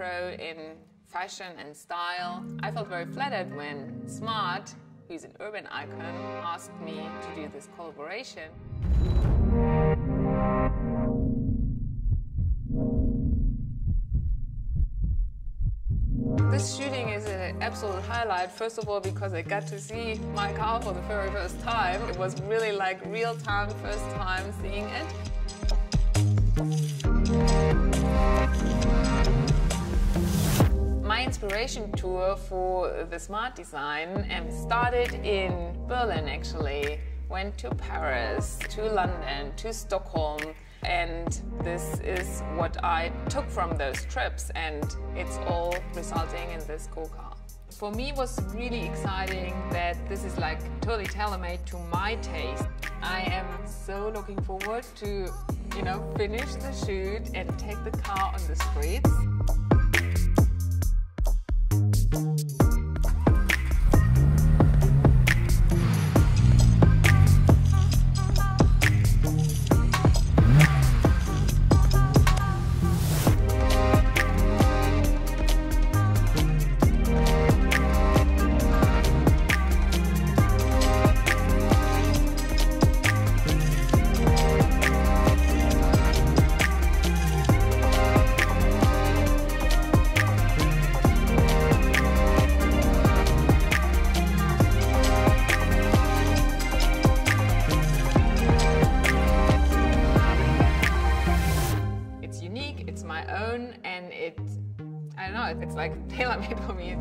pro in fashion and style. I felt very flattered when Smart, who's an urban icon, asked me to do this collaboration. This shooting is an absolute highlight, first of all because I got to see my car for the very first time. It was really like real time, first time seeing it. Inspiration tour for the smart design um, started in Berlin actually. Went to Paris, to London, to Stockholm, and this is what I took from those trips, and it's all resulting in this cool car. For me, it was really exciting that this is like totally tailor-made to my taste. I am so looking forward to, you know, finish the shoot and take the car on the streets. Unique, it's my own, and it, I don't know, it's like tailor-made for me.